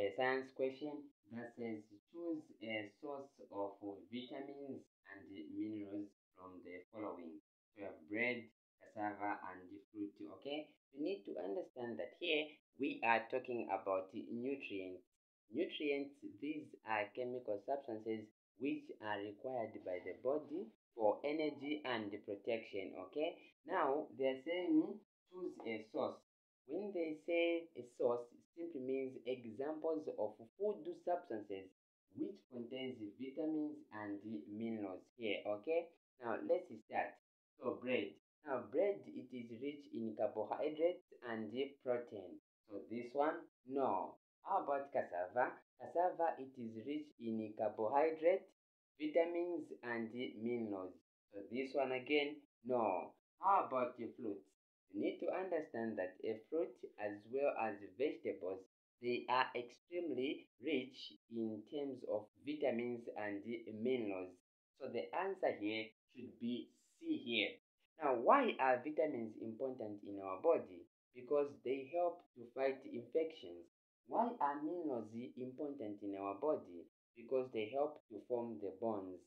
a science question that says choose a source of vitamins and minerals from the following. We have bread, cassava, and fruit. Okay, you need to understand that here we are talking about nutrients. Nutrients, these are chemical substances which are required by the body for energy and protection. Okay, now they're saying choose a source. When they say a source, simply means examples of food substances which contains vitamins and minerals here. Okay, now let's start. So bread. Now bread it is rich in carbohydrates and protein. So this one, no. How about cassava? Cassava it is rich in carbohydrates, vitamins and minerals. So this one again, no. How about the fruits? You need to understand that a fruit as well as vegetables, they are extremely rich in terms of vitamins and minerals. So the answer here should be C here. Now, why are vitamins important in our body? Because they help to fight infections. Why are minerals important in our body? Because they help to form the bones.